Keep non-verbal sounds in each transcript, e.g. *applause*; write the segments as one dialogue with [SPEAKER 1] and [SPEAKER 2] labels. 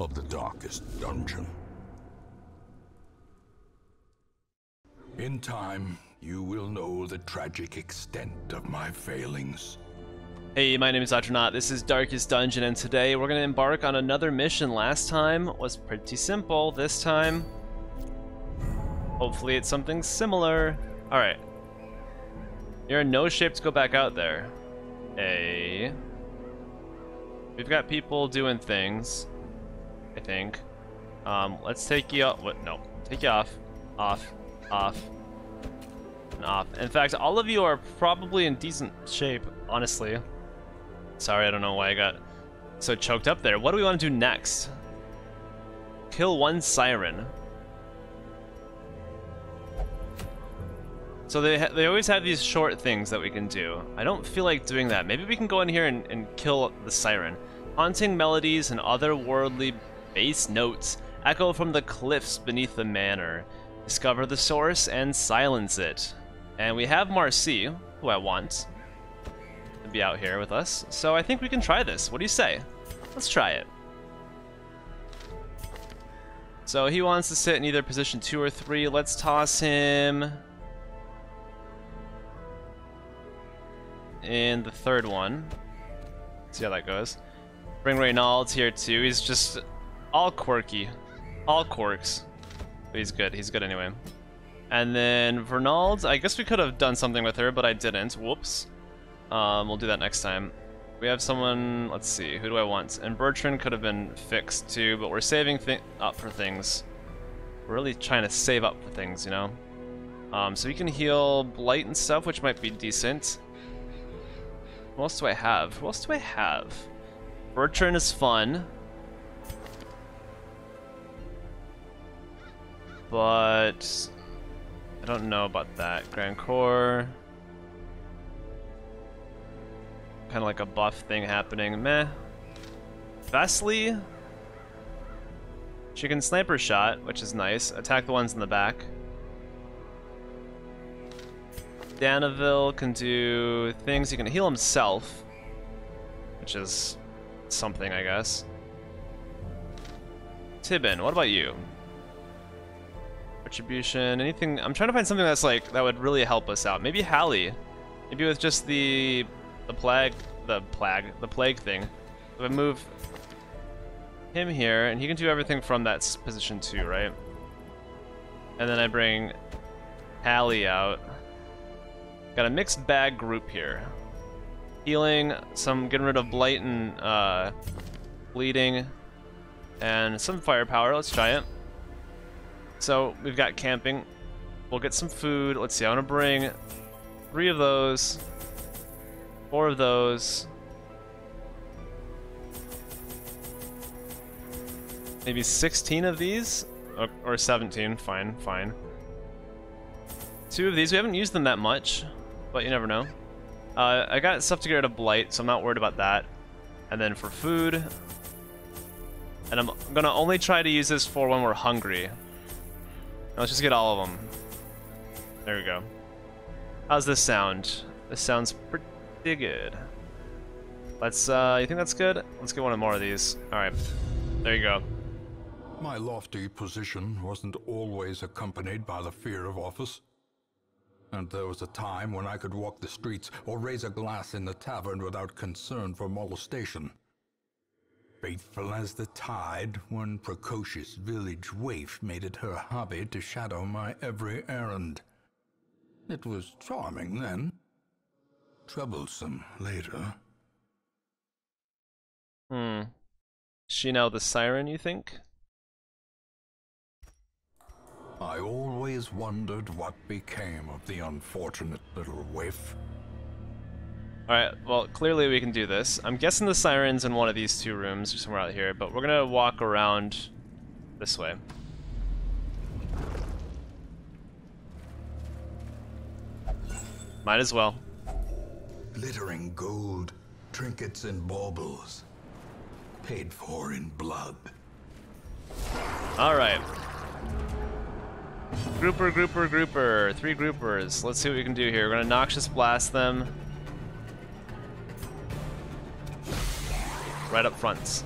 [SPEAKER 1] of the darkest dungeon. In time, you will know the tragic extent of my failings.
[SPEAKER 2] Hey, my name is Dr. Nought. This is Darkest Dungeon, and today we're going to embark on another mission. Last time was pretty simple. This time, hopefully it's something similar. Alright. You're in no shape to go back out there. A. We've got people doing things, I think. Um, let's take you off. What? No. Take you off. Off. Off. And off. In fact, all of you are probably in decent shape, honestly. Sorry, I don't know why I got so choked up there. What do we want to do next? Kill one siren. So they they always have these short things that we can do. I don't feel like doing that. Maybe we can go in here and, and kill the siren. Haunting melodies and otherworldly bass notes echo from the cliffs beneath the manor. Discover the source and silence it. And we have Marcy, who I want to be out here with us. So I think we can try this. What do you say? Let's try it. So he wants to sit in either position 2 or 3. Let's toss him... in the third one. See how that goes. Bring Reynolds here too. He's just all quirky. All quirks. But he's good. He's good anyway. And then Vernald, I guess we could have done something with her, but I didn't. Whoops. Um, we'll do that next time. We have someone, let's see, who do I want? And Bertrand could have been fixed too, but we're saving up for things. We're really trying to save up for things, you know? Um, so we can heal Blight and stuff, which might be decent. What else do I have? What else do I have? Bertrand is fun. But... I don't know about that. Grand Core... Kind of like a buff thing happening. Meh. Vasily... She can sniper shot, which is nice. Attack the ones in the back. Danaville can do things. He can heal himself, which is something, I guess. Tibin, what about you? Retribution, anything? I'm trying to find something that's like, that would really help us out. Maybe Hallie. Maybe with just the, the plague, the plague, the plague thing. If I move him here, and he can do everything from that position too, right? And then I bring Hallie out. Got a mixed bag group here. Healing, some getting rid of blight and uh, bleeding, and some firepower. Let's try it. So we've got camping. We'll get some food. Let's see. I want to bring three of those, four of those, maybe 16 of these, or, or 17. Fine, fine. Two of these. We haven't used them that much but you never know. Uh, I got stuff to get rid of Blight, so I'm not worried about that. And then for food, and I'm gonna only try to use this for when we're hungry. Let's just get all of them. There we go. How's this sound? This sounds pretty good. Let's, uh, you think that's good? Let's get one more of these. Alright. There you go.
[SPEAKER 1] My lofty position wasn't always accompanied by the fear of office. And there was a time when I could walk the streets or raise a glass in the tavern without concern for molestation. Faithful as the tide, one precocious village waif made it her hobby to shadow my every errand. It was charming then. Troublesome later.
[SPEAKER 2] Hmm. She now the siren, you think?
[SPEAKER 1] I always wondered what became of the unfortunate little waif.
[SPEAKER 2] Alright, well, clearly we can do this. I'm guessing the siren's in one of these two rooms or somewhere out here, but we're gonna walk around this way. Might as well.
[SPEAKER 1] Glittering gold, trinkets and baubles. Paid for in blood.
[SPEAKER 2] Alright. Grouper, grouper, grouper. Three groupers. Let's see what we can do here. We're gonna Noxious Blast them. Right up front.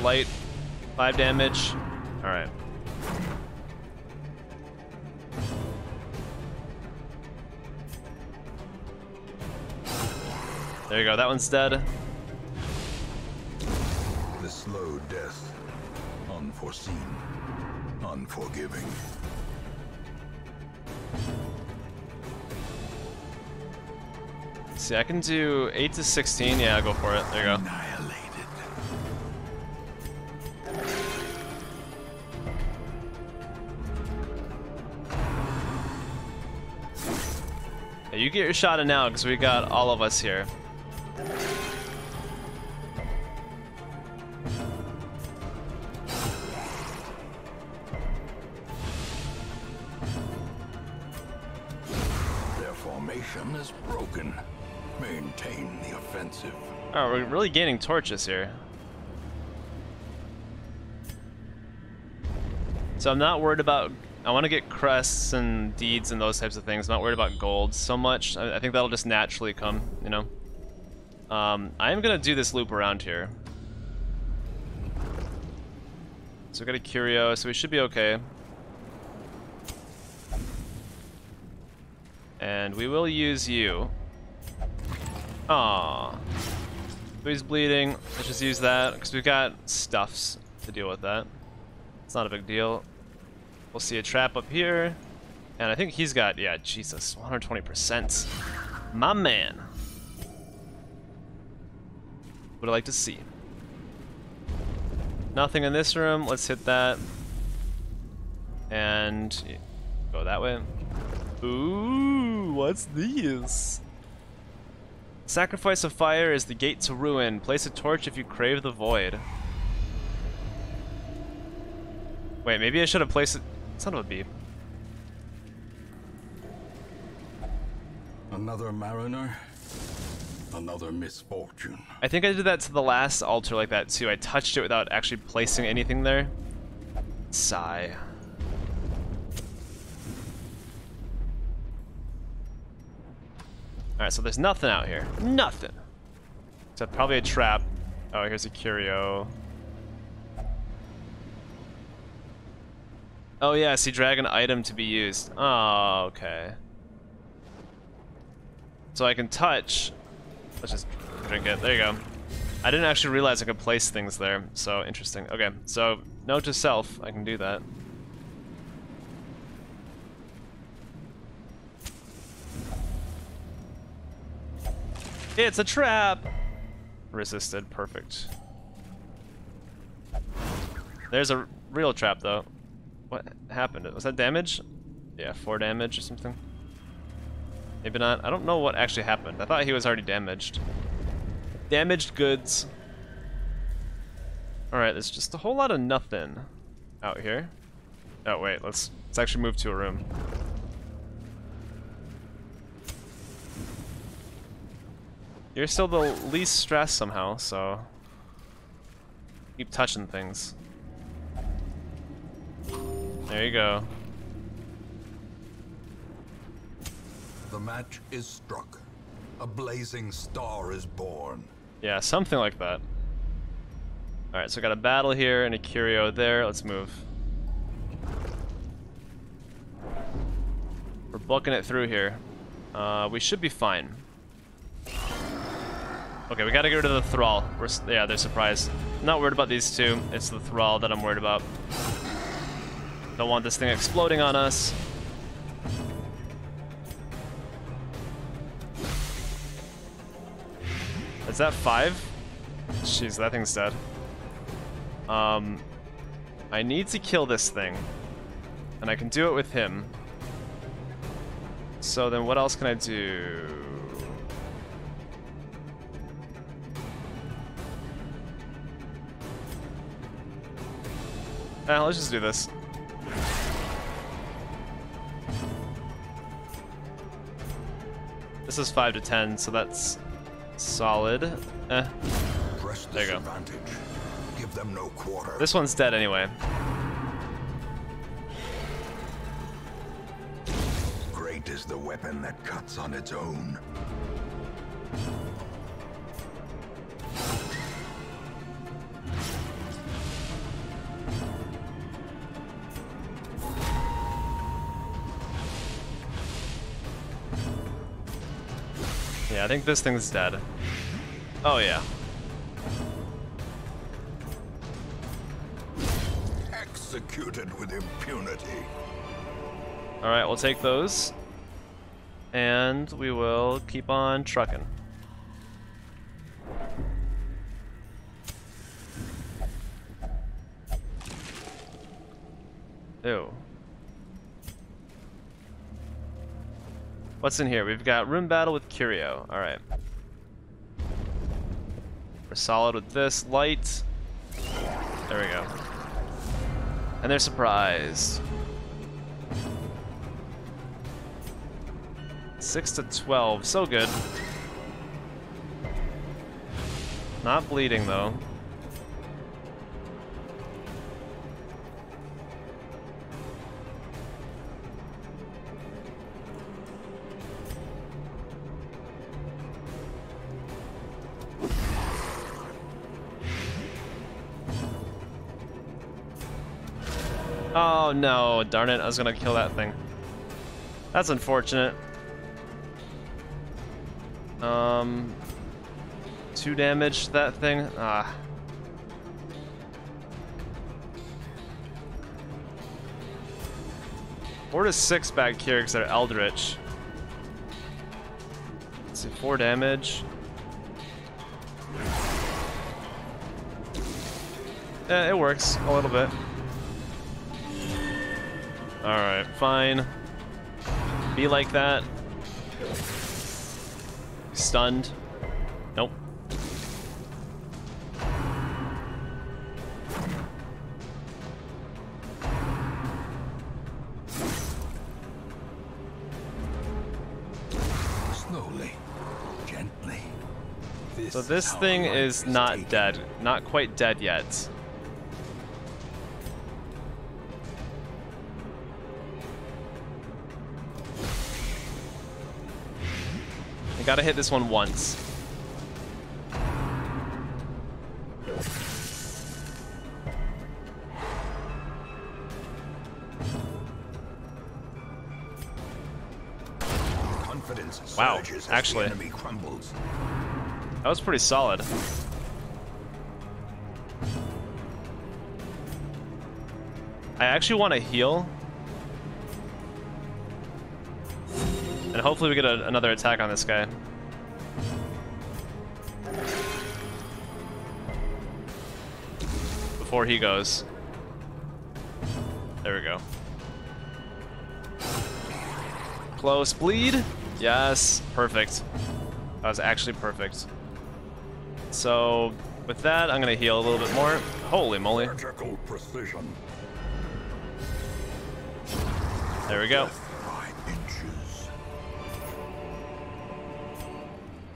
[SPEAKER 2] Light. Five damage. All right. There you go. That one's dead.
[SPEAKER 1] The slow death. Unforeseen. Unforgiving.
[SPEAKER 2] See, I can do 8 to 16. Yeah, go for it. There you go. You get your shot in now, because we got all of us here.
[SPEAKER 1] Their formation is broken. Maintain the offensive.
[SPEAKER 2] Oh, we're really gaining torches here. So I'm not worried about... I want to get crests and deeds and those types of things. I'm not worried about gold so much. I, I think that'll just naturally come, you know? Um, I am going to do this loop around here. So we got a Curio, so we should be okay. And we will use you. So he's bleeding. Let's just use that, because we've got stuffs to deal with that. It's not a big deal. We'll see a trap up here. And I think he's got, yeah, Jesus, 120%. My man. Would I like to see. Nothing in this room. Let's hit that. And go that way. Ooh, what's these? Sacrifice of fire is the gate to ruin. Place a torch if you crave the void. Wait, maybe I should have placed it. Son of a bee.
[SPEAKER 1] Another mariner. Another misfortune.
[SPEAKER 2] I think I did that to the last altar like that too. I touched it without actually placing anything there. Sigh. Alright, so there's nothing out here. Nothing. Except probably a trap. Oh, here's a curio. Oh yeah, see dragon item to be used. Oh, okay. So I can touch. Let's just drink it. There you go. I didn't actually realize I could place things there, so interesting. Okay, so note to self, I can do that. It's a trap! Resisted, perfect. There's a real trap though. What happened? Was that damage? Yeah, four damage or something. Maybe not. I don't know what actually happened. I thought he was already damaged. Damaged goods. Alright, there's just a whole lot of nothing out here. Oh wait, let's let's actually move to a room. You're still the least stressed somehow, so keep touching things. There you go.
[SPEAKER 1] The match is struck. A blazing star is born.
[SPEAKER 2] Yeah, something like that. Alright, so we got a battle here and a curio there. Let's move. We're booking it through here. Uh, we should be fine. Okay, we gotta get rid of the Thrall. We're, yeah, they're surprised. Not worried about these two. It's the Thrall that I'm worried about. Don't want this thing exploding on us. Is that five? Jeez, that thing's dead. Um, I need to kill this thing. And I can do it with him. So then what else can I do? Eh, let's just do this. This is 5 to 10, so that's solid. Eh.
[SPEAKER 1] Press
[SPEAKER 2] There you go.
[SPEAKER 1] Give them no quarter.
[SPEAKER 2] This one's dead anyway.
[SPEAKER 1] Great is the weapon that cuts on its own.
[SPEAKER 2] Think this thing's dead. Oh, yeah.
[SPEAKER 1] Executed with impunity.
[SPEAKER 2] Alright, we'll take those. And we will keep on trucking. What's in here? We've got room battle with Curio. Alright. We're solid with this. Light. There we go. And they're surprised. 6 to 12. So good. Not bleeding, though. Oh no, darn it, I was gonna kill that thing. That's unfortunate. Um, two damage to that thing. Ah. Four to six bad Kyrix that are Eldritch. Let's see, four damage. Eh, it works a little bit. Alright, fine. Be like that. Stunned. Nope.
[SPEAKER 1] Slowly, gently.
[SPEAKER 2] So this
[SPEAKER 1] is
[SPEAKER 2] thing is not
[SPEAKER 1] taken.
[SPEAKER 2] dead. Not quite dead yet. I gotta hit this one once.
[SPEAKER 1] Confidence
[SPEAKER 2] Wow, actually.
[SPEAKER 1] enemy crumbles.
[SPEAKER 2] That was pretty solid. I actually want to heal. Hopefully we get a, another attack on this guy. Before he goes. There we go. Close bleed. Yes, perfect. That was actually perfect. So, with that, I'm gonna heal a little bit more. Holy moly. There we go.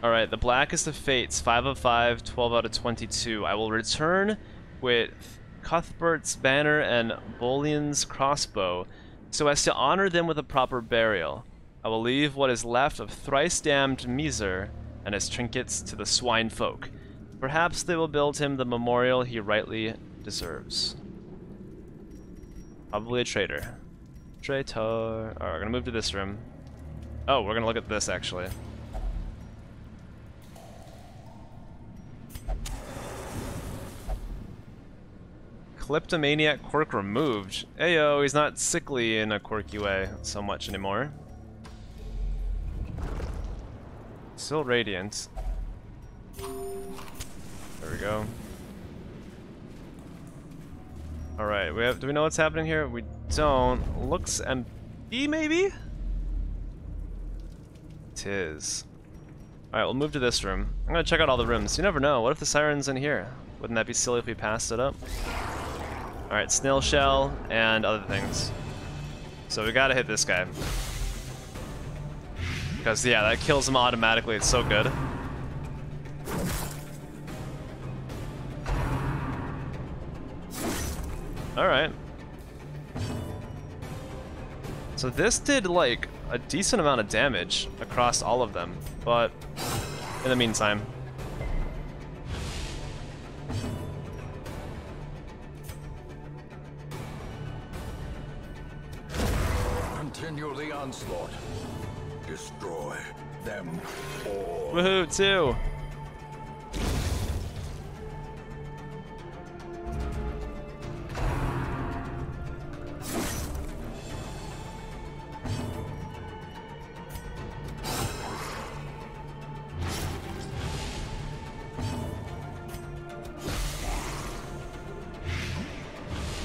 [SPEAKER 2] Alright, the Blackest of Fates, 5 of 5, 12 out of 22. I will return with Cuthbert's banner and Boleyn's crossbow, so as to honor them with a proper burial. I will leave what is left of thrice damned Miser and his trinkets to the swine folk. Perhaps they will build him the memorial he rightly deserves. Probably a traitor. Traitor. Alright, we're gonna move to this room. Oh, we're gonna look at this actually. Kleptomaniac quirk removed. Ayo, he's not sickly in a quirky way so much anymore. Still radiant. There we go. Alright, we have do we know what's happening here? We don't. Looks empty maybe? Tis. Alright, we'll move to this room. I'm gonna check out all the rooms. You never know. What if the siren's in here? Wouldn't that be silly if we passed it up? Alright, snail shell and other things. So we gotta hit this guy. Because, yeah, that kills him automatically. It's so good. Alright. So this did, like, a decent amount of damage across all of them. But, in the meantime, Woohoo, two.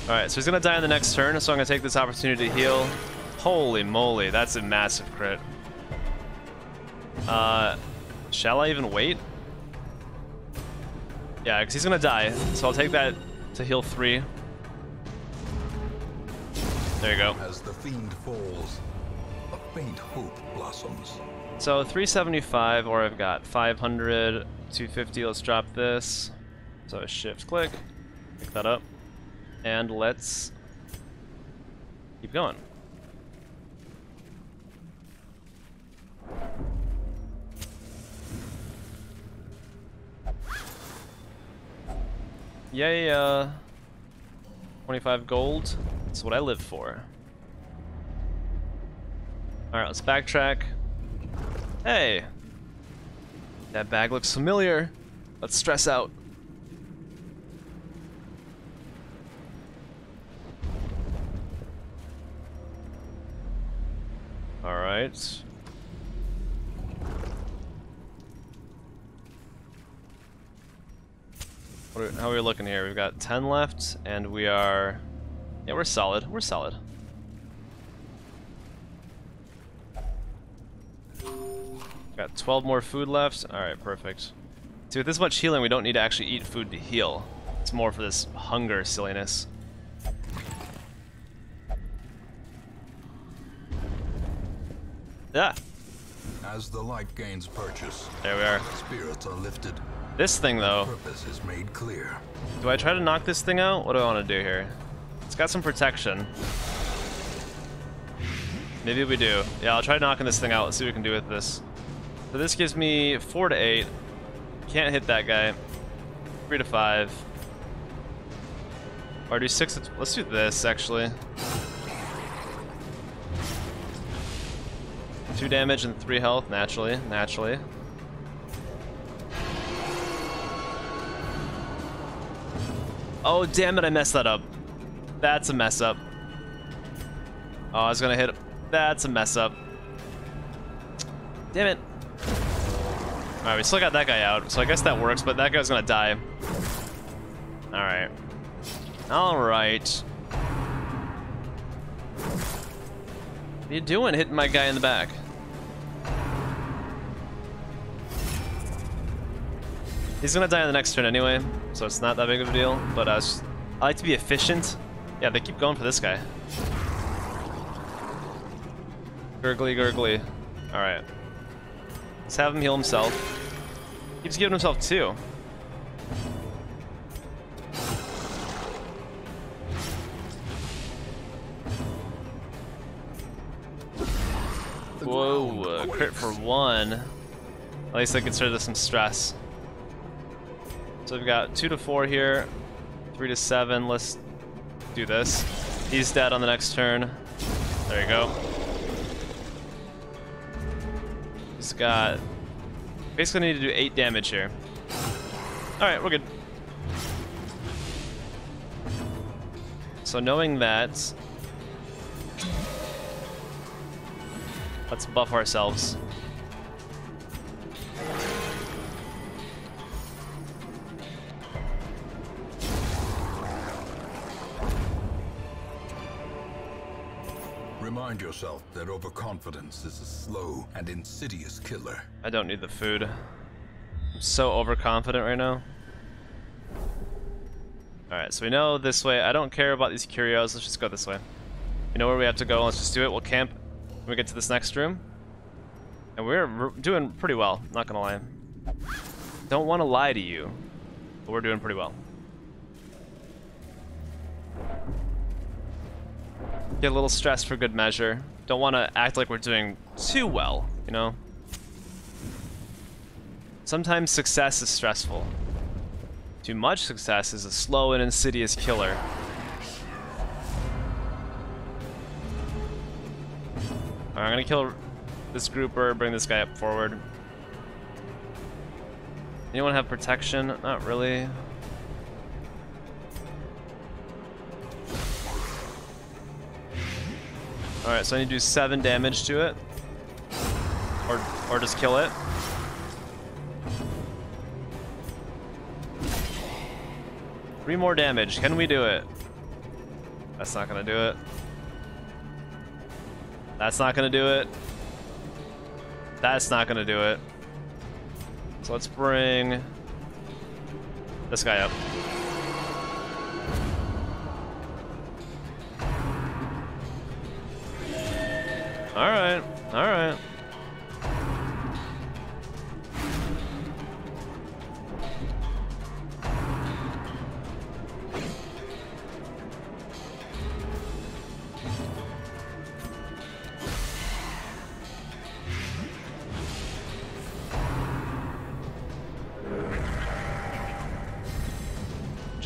[SPEAKER 2] Alright, so he's gonna die on the next turn, so I'm gonna take this opportunity to heal. Holy moly, that's a massive crit. Uh, shall I even wait? Yeah, because he's gonna die, so I'll take that to heal three. There you go.
[SPEAKER 1] As the fiend falls, a faint hope blossoms.
[SPEAKER 2] So 375, or I've got 500, 250. Let's drop this. So shift click, pick that up, and let's keep going. Yay, uh, 25 gold. That's what I live for. Alright, let's backtrack. Hey! That bag looks familiar. Let's stress out. How are we looking here? We've got 10 left, and we are... Yeah, we're solid. We're solid. Got 12 more food left. Alright, perfect. See, with this much healing, we don't need to actually eat food to heal. It's more for this hunger silliness. Yeah,
[SPEAKER 1] As the light gains purchase,
[SPEAKER 2] there we are.
[SPEAKER 1] spirits are lifted.
[SPEAKER 2] This thing, though,
[SPEAKER 1] Purpose is made clear.
[SPEAKER 2] do I try to knock this thing out? What do I want to do here? It's got some protection. Maybe we do. Yeah, I'll try knocking this thing out. Let's see what we can do with this. So this gives me 4 to 8. Can't hit that guy. 3 to 5. Or do 6 to... Let's do this, actually. 2 damage and 3 health, naturally. Naturally. Oh, damn it, I messed that up. That's a mess up. Oh, I was gonna hit... That's a mess up. Damn it. Alright, we still got that guy out, so I guess that works, but that guy's gonna die. Alright. Alright. What are you doing hitting my guy in the back? He's gonna die on the next turn anyway, so it's not that big of a deal, but I, I like to be efficient. Yeah, they keep going for this guy. Gurgly, gurgly. Alright. Let's have him heal himself. Keeps giving himself two. Whoa, crit for one. At least I consider this some stress. So we've got two to four here, three to seven. Let's do this. He's dead on the next turn. There you go. He's got basically need to do eight damage here. All right, we're good. So knowing that, let's buff ourselves.
[SPEAKER 1] Yourself that overconfidence is a slow and insidious killer.
[SPEAKER 2] I don't need the food. I'm so overconfident right now. Alright, so we know this way. I don't care about these curios. Let's just go this way. We know where we have to go. Let's just do it. We'll camp when we get to this next room. And we're doing pretty well, not gonna lie. Don't want to lie to you, but we're doing pretty well. Get a little stressed for good measure. Don't want to act like we're doing too well, you know? Sometimes success is stressful. Too much success is a slow and insidious killer. I'm gonna kill this grouper, bring this guy up forward. Anyone have protection? Not really. Alright, so I need to do 7 damage to it. Or, or just kill it. Three more damage. Can we do it? That's not gonna do it. That's not gonna do it. That's not gonna do it. So let's bring this guy up. Alright, alright.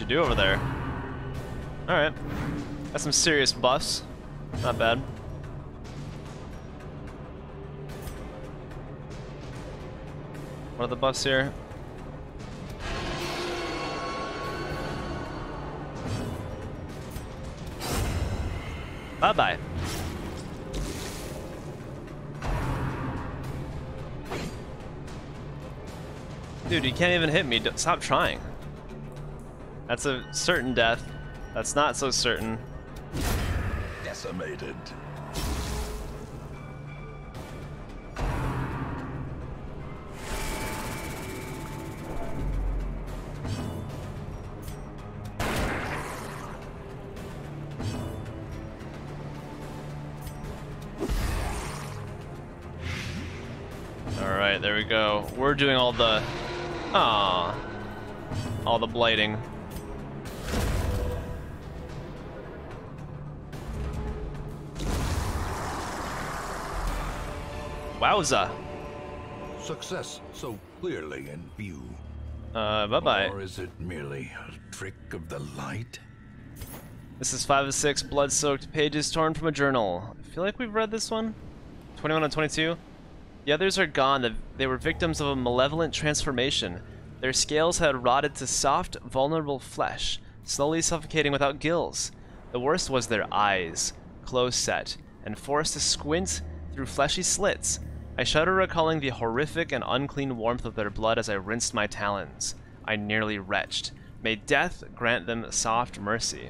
[SPEAKER 2] Do over there? Alright. Got some serious buffs. Not bad. The buffs here? Bye-bye. Dude, you can't even hit me. Stop trying. That's a certain death. That's not so certain.
[SPEAKER 1] Decimated.
[SPEAKER 2] Alright, there we go. We're doing all the... Ah, All the blighting. Wowza.
[SPEAKER 1] Success so clearly in view.
[SPEAKER 2] Uh, bye-bye.
[SPEAKER 1] Or is it merely a trick of the light?
[SPEAKER 2] This is 5 of 6 blood-soaked pages torn from a journal. I feel like we've read this one. 21 and 22. The others are gone. They were victims of a malevolent transformation. Their scales had rotted to soft, vulnerable flesh, slowly suffocating without gills. The worst was their eyes, close set, and forced to squint through fleshy slits. I shudder recalling the horrific and unclean warmth of their blood as I rinsed my talons. I nearly retched. May death grant them soft mercy.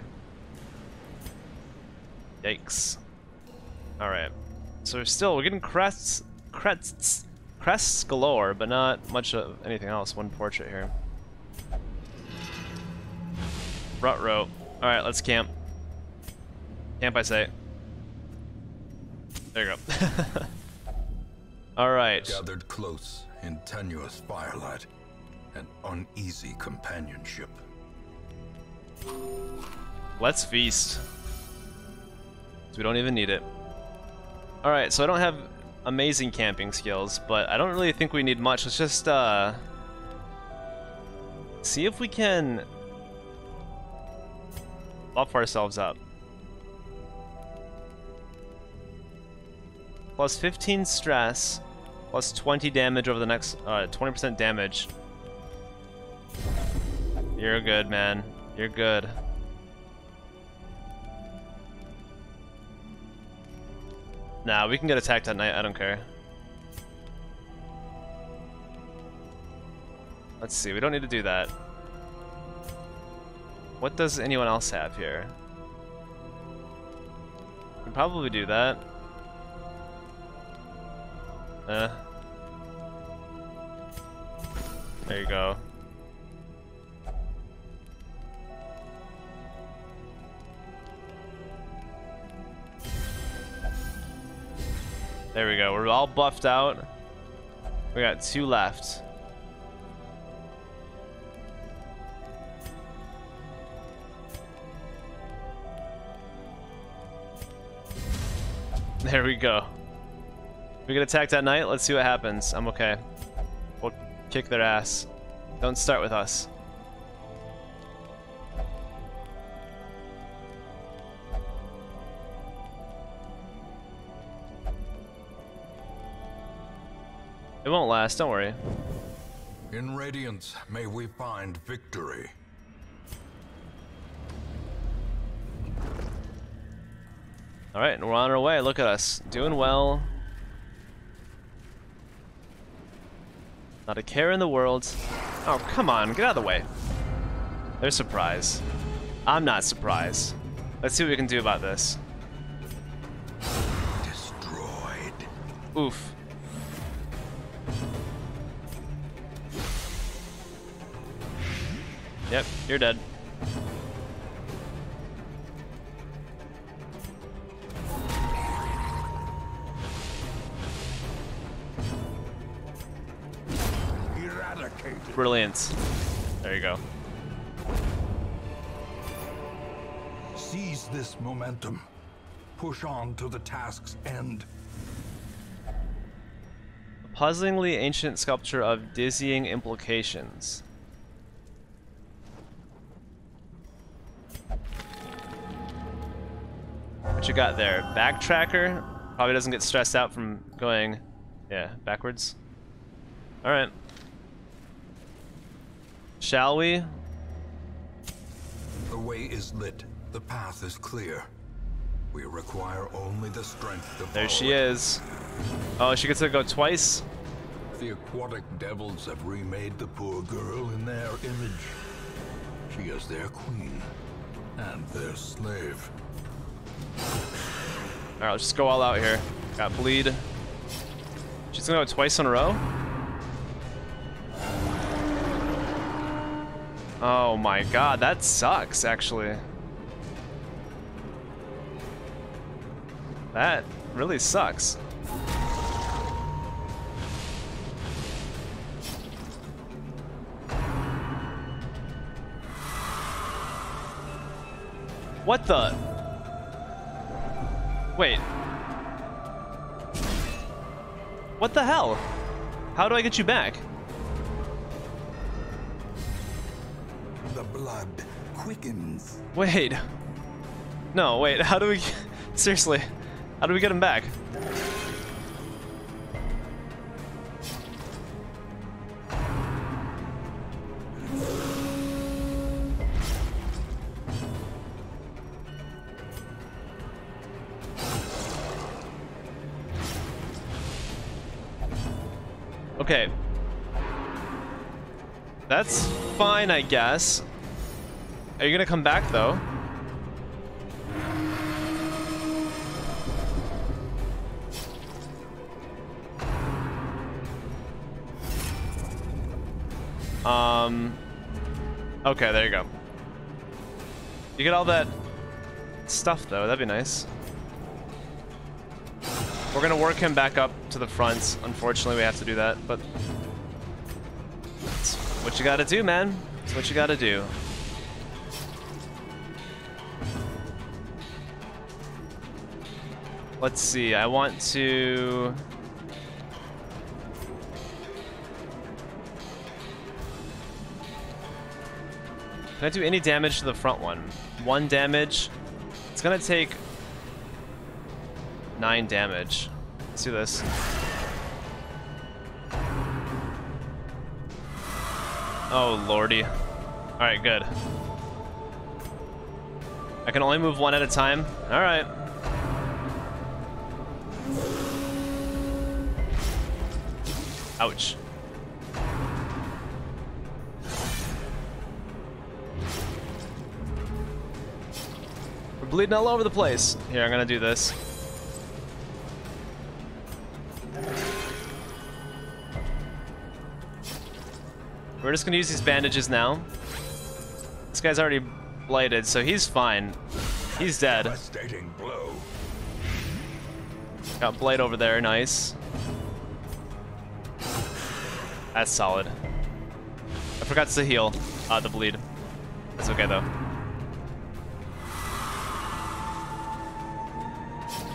[SPEAKER 2] Yikes. Alright. So still, we're getting crests, crests, crests galore, but not much of anything else. One portrait here. Rut row. Alright, let's camp. Camp, I say. There you go. *laughs* Alright.
[SPEAKER 1] Gathered close in tenuous firelight and uneasy companionship.
[SPEAKER 2] Let's feast. We don't even need it. Alright, so I don't have amazing camping skills, but I don't really think we need much. Let's just, uh... See if we can... Buff ourselves up. Plus 15 stress, plus 20 damage over the next... Uh, 20% damage. You're good, man. You're good. Nah, we can get attacked at night, I don't care. Let's see, we don't need to do that. What does anyone else have here? We can probably do that. Eh. There you go. There we go. We're all buffed out. We got two left. There we go. We get attacked at night. Let's see what happens. I'm okay. We'll kick their ass. Don't start with us. It won't last, don't worry.
[SPEAKER 1] In Radiance, may we find victory.
[SPEAKER 2] Alright, we're on our way. Look at us. Doing well. Not a care in the world. Oh, come on. Get out of the way. They're surprised. I'm not surprised. Let's see what we can do about this.
[SPEAKER 1] Destroyed.
[SPEAKER 2] Oof. Yep, you're dead.
[SPEAKER 1] Eradicated.
[SPEAKER 2] Brilliant. There you go.
[SPEAKER 1] Seize this momentum. Push on to the task's end.
[SPEAKER 2] A puzzlingly ancient sculpture of dizzying implications. What you got there? Backtracker? Probably doesn't get stressed out from going, yeah, backwards. Alright. Shall we?
[SPEAKER 1] The way is lit. The path is clear. We require only the strength to
[SPEAKER 2] There she
[SPEAKER 1] it.
[SPEAKER 2] is. Oh, she gets to go twice?
[SPEAKER 1] The aquatic devils have remade the poor girl in their image. She is their queen and their slave.
[SPEAKER 2] Alright, let's just go all out here. Got bleed. She's gonna go twice in a row? Oh my god, that sucks, actually. That really sucks. What the? Wait. What the hell? How do I get you back?
[SPEAKER 1] The blood quickens.
[SPEAKER 2] Wait. No, wait, *laughs* how do we... Seriously, how do we get him back? I guess. Are you gonna come back, though? Um. Okay, there you go. You get all that stuff, though. That'd be nice. We're gonna work him back up to the front. Unfortunately, we have to do that, but it's what you gotta do, man. It's what you gotta do. Let's see. I want to. Can I do any damage to the front one? One damage. It's gonna take nine damage. Let's do this. Oh lordy. Alright, good. I can only move one at a time. Alright. Ouch. We're bleeding all over the place. Here, I'm gonna do this. We're just gonna use these bandages now. This guy's already blighted, so he's fine. He's dead.
[SPEAKER 1] Blow.
[SPEAKER 2] Got Blight over there, nice. That's solid. I forgot to heal uh, the bleed. It's okay though.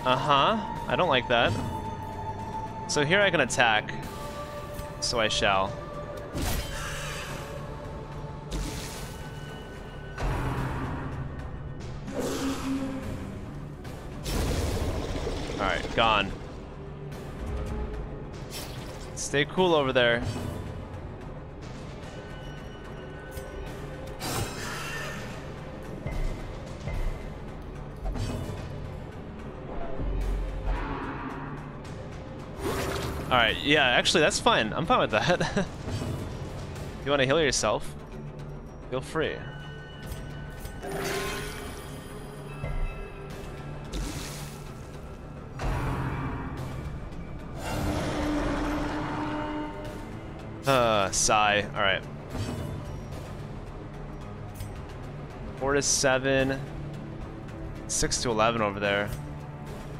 [SPEAKER 2] Uh-huh. I don't like that. So here I can attack. So I shall. Gone. Stay cool over there. Alright, yeah, actually that's fine. I'm fine with that. *laughs* you want to heal yourself? Feel free. Sigh. Alright. Four to seven. Six to eleven over there.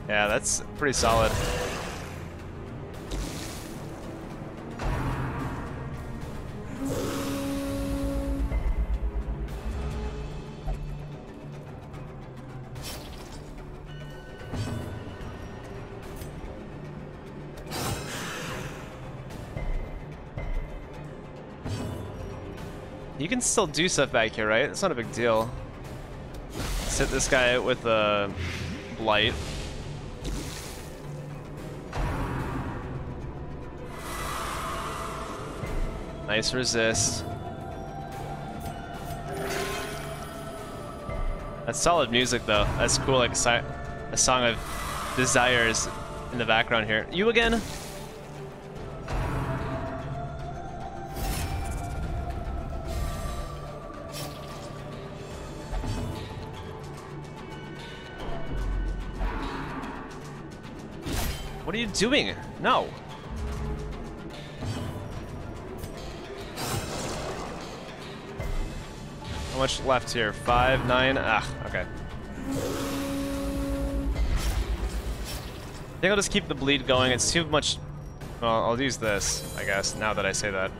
[SPEAKER 2] Yeah, that's pretty solid. Still do stuff back here, right? It's not a big deal. Let's hit this guy with a blight. Nice resist. That's solid music though. That's cool, like a, si a song of desires in the background here. You again? Doing? No. How much left here? Five, nine? Ah, okay. I think I'll just keep the bleed going. It's too much... Well, I'll use this, I guess, now that I say that.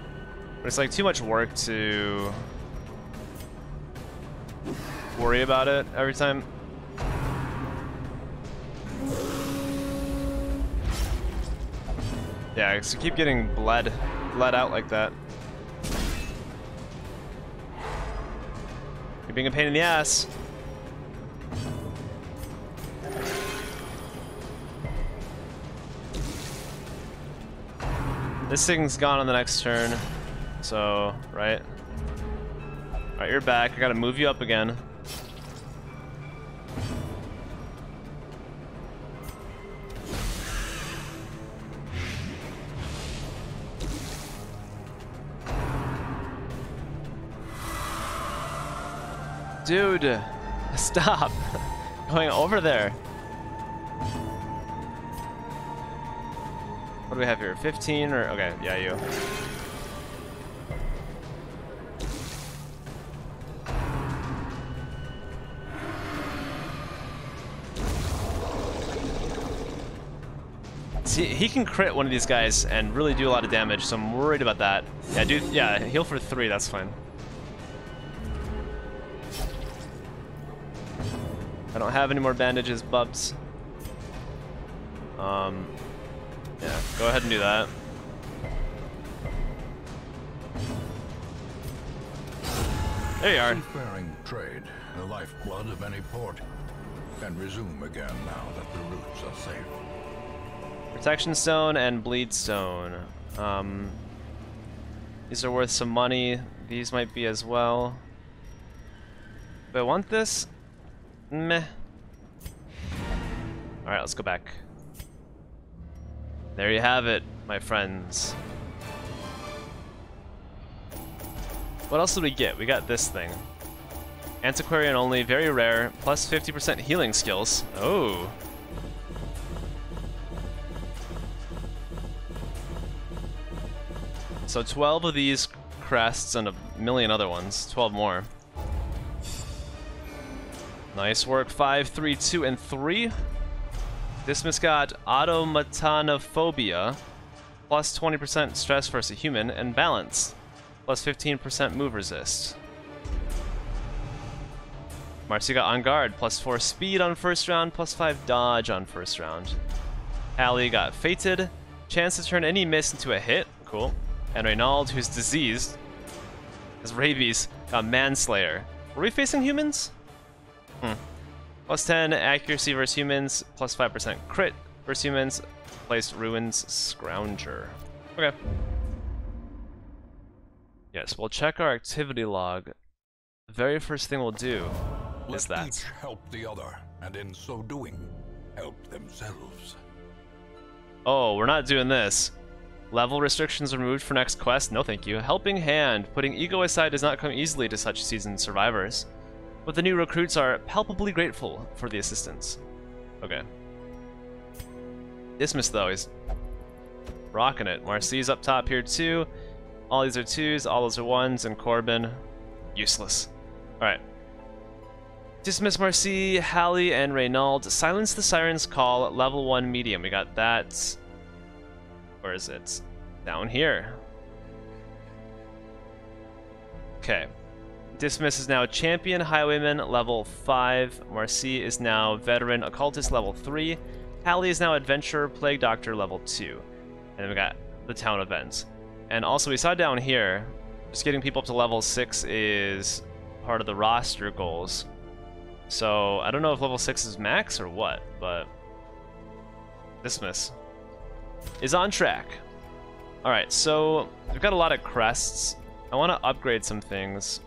[SPEAKER 2] But it's like too much work to worry about it every time. Yeah, so keep getting bled, bled out like that. You're being a pain in the ass. This thing's gone on the next turn, so, right? Alright, you're back. I gotta move you up again. Dude, stop *laughs* going over there. What do we have here? 15 or okay, yeah, you. See, he can crit one of these guys and really do a lot of damage, so I'm worried about that. Yeah, dude, yeah, heal for three, that's fine. Don't have any more bandages, bubs. Um, yeah, go ahead and do that. There you are.
[SPEAKER 1] Seafaring trade, the lifeblood of any port, can resume again now that the routes are safe.
[SPEAKER 2] Protection stone and bleed stone. Um, these are worth some money. These might be as well. Do I want this? Meh. Alright, let's go back. There you have it, my friends. What else did we get? We got this thing. Antiquarian only, very rare, plus 50% healing skills. Oh. So 12 of these crests and a million other ones. 12 more. Nice work. 5, 3, 2, and 3. This got automatonophobia, plus 20% stress versus human, and balance, plus 15% move resist. Marcy got on guard, plus 4 speed on first round, plus 5 dodge on first round. Allie got fated, chance to turn any miss into a hit, cool. And Reynald, who's diseased, as rabies, got manslayer. Were we facing humans? Hmm. Plus 10 accuracy versus humans, plus 5% crit versus humans, placed Ruins Scrounger. Okay. Yes, we'll check our activity log. The very first thing we'll do is
[SPEAKER 1] Let
[SPEAKER 2] that.
[SPEAKER 1] each help the other, and in so doing, help themselves.
[SPEAKER 2] Oh, we're not doing this. Level restrictions removed for next quest? No thank you. Helping Hand. Putting ego aside does not come easily to such seasoned survivors. But the new recruits are palpably grateful for the assistance. Okay. Dismas though, is rocking it. Marcy's up top here too. All these are twos, all those are ones, and Corbin, useless. Alright. Dismas Marcy, Hallie, and Reynald. Silence the Siren's Call, level 1 medium. We got that. Where is it? Down here. Okay. Dismas is now Champion Highwayman, level 5. Marcy is now Veteran Occultist, level 3. Hallie is now Adventurer Plague Doctor, level 2. And then we got the Town Events. And also, we saw down here, just getting people up to level 6 is part of the roster goals. So, I don't know if level 6 is max or what, but... Dismas is on track. Alright, so we've got a lot of crests. I want to upgrade some things,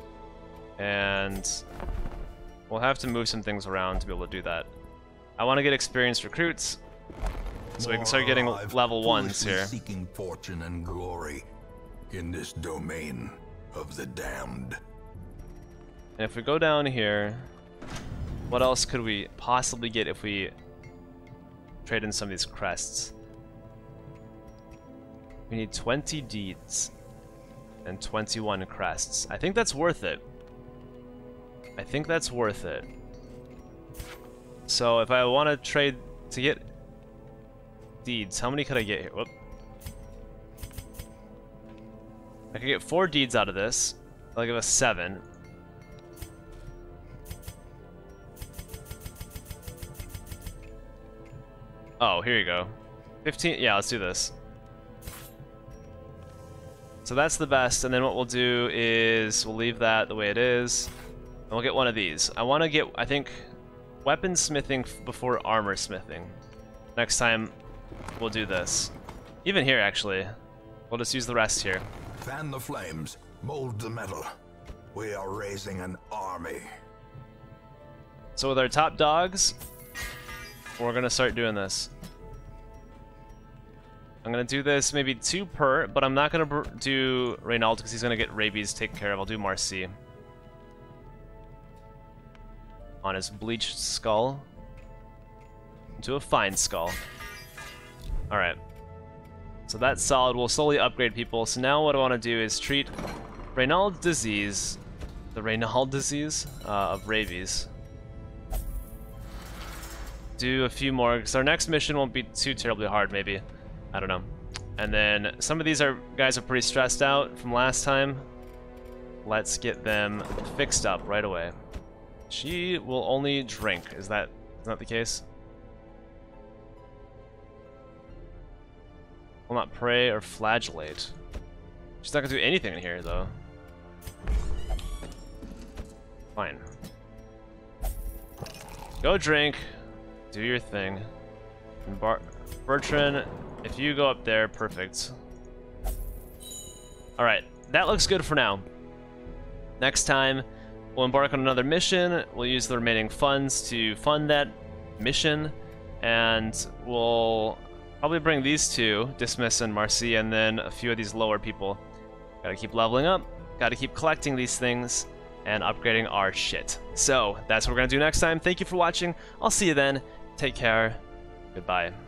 [SPEAKER 2] and we'll have to move some things around to be able to do that. I want to get experienced recruits, so we can start getting level ones here.
[SPEAKER 1] Seeking fortune and glory in this domain of the damned.
[SPEAKER 2] And if we go down here, what else could we possibly get if we trade in some of these crests? We need 20 deeds and 21 crests. I think that's worth it. I think that's worth it. So if I want to trade to get deeds, how many could I get here? Whoop. I could get four deeds out of this. I'll give us seven. Oh, here you go. 15, yeah, let's do this. So that's the best, and then what we'll do is we'll leave that the way it is, and we'll get one of these. I want to get, I think, weapon smithing before armor smithing. Next time, we'll do this. Even here, actually. We'll just use the rest here.
[SPEAKER 1] Fan the flames, mold the metal. We are raising an army.
[SPEAKER 2] So with our top dogs, we're gonna start doing this. I'm gonna do this maybe two per, but I'm not gonna br- do Reynald because he's gonna get rabies taken care of. I'll do Marcy on his bleached skull into a fine skull. All right. So that's solid. We'll slowly upgrade people. So now what I want to do is treat Reynald disease, the Reynald disease uh, of rabies do a few more because our next mission won't be too terribly hard maybe i don't know and then some of these are guys are pretty stressed out from last time let's get them fixed up right away she will only drink. Is that is that the case? Will not pray or flagellate. She's not gonna do anything in here though. Fine. Go drink. Do your thing. Bar Bertrand, if you go up there, perfect. Alright, that looks good for now. Next time, we'll embark on another mission. We'll use the remaining funds to fund that mission. And we'll probably bring these two, Dismas and Marcy, and then a few of these lower people. Gotta keep leveling up, gotta keep collecting these things, and upgrading our shit. So, that's what we're gonna do next time. Thank you for watching. I'll see you then. Take care. Goodbye.